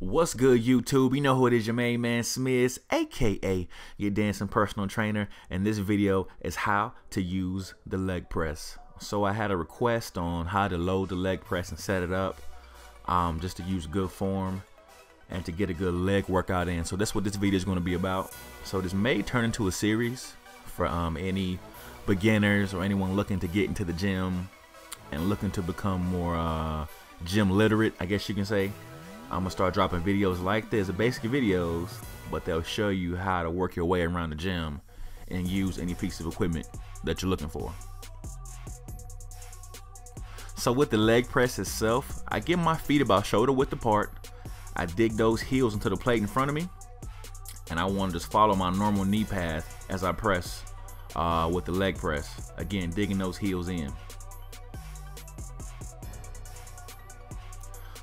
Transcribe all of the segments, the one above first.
What's good, YouTube? You know who it is, your main man Smiz, aka your dancing personal trainer, and this video is how to use the leg press. So I had a request on how to load the leg press and set it up, um, just to use good form and to get a good leg workout in. So that's what this video is going to be about. So this may turn into a series for um, any beginners or anyone looking to get into the gym and looking to become more uh, gym literate, I guess you can say. I'm gonna start dropping videos like this, basic videos, but they'll show you how to work your way around the gym and use any piece of equipment that you're looking for. So with the leg press itself, I get my feet about shoulder width apart. I dig those heels into the plate in front of me, and I want to just follow my normal knee path as I press uh, with the leg press. Again, digging those heels in.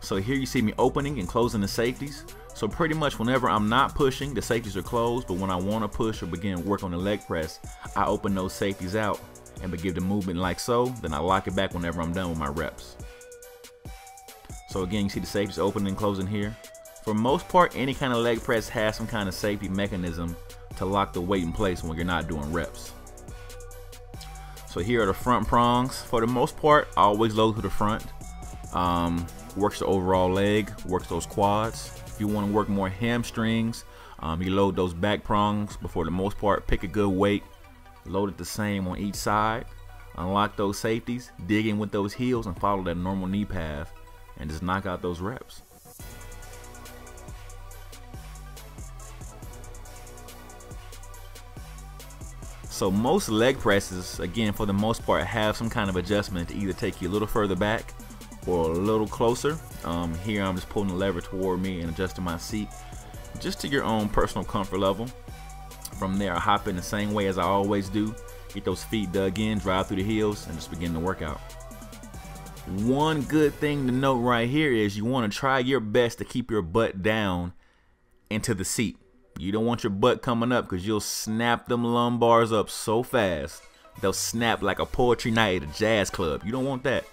So here you see me opening and closing the safeties. So pretty much whenever I'm not pushing, the safeties are closed, but when I want to push or begin work on the leg press, I open those safeties out and begin the movement like so, then I lock it back whenever I'm done with my reps. So again, you see the safeties opening and closing here. For most part, any kind of leg press has some kind of safety mechanism to lock the weight in place when you're not doing reps. So here are the front prongs. For the most part, I always load to the front. Um, works the overall leg, works those quads. If you want to work more hamstrings, um, you load those back prongs, but for the most part, pick a good weight, load it the same on each side, unlock those safeties, dig in with those heels, and follow that normal knee path, and just knock out those reps. So most leg presses, again, for the most part, have some kind of adjustment to either take you a little further back or a little closer. Um, here I'm just pulling the lever toward me and adjusting my seat just to your own personal comfort level. From there, I hop in the same way as I always do. Get those feet dug in, drive through the heels, and just begin the workout. One good thing to note right here is you want to try your best to keep your butt down into the seat. You don't want your butt coming up because you'll snap them lumbars up so fast. They'll snap like a poetry night at a jazz club. You don't want that.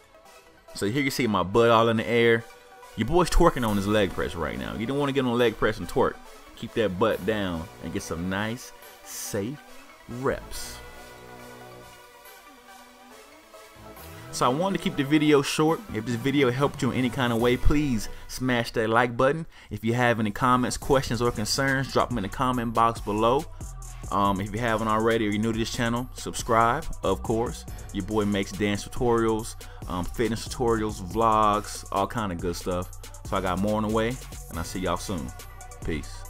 So here you see my butt all in the air. Your boy's twerking on his leg press right now. You don't want to get on leg press and twerk. Keep that butt down and get some nice, safe reps. So I wanted to keep the video short. If this video helped you in any kind of way, please smash that like button. If you have any comments, questions, or concerns, drop them in the comment box below. Um, if you haven't already or you're new to this channel, subscribe, of course. Your boy makes dance tutorials, um, fitness tutorials, vlogs, all kind of good stuff. So I got more on the way, and I'll see y'all soon. Peace.